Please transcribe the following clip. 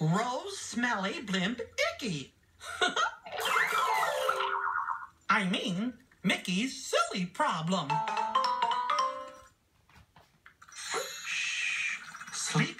Rose, smelly, blimp, icky. I mean, Mickey's silly problem. Shh. sleep.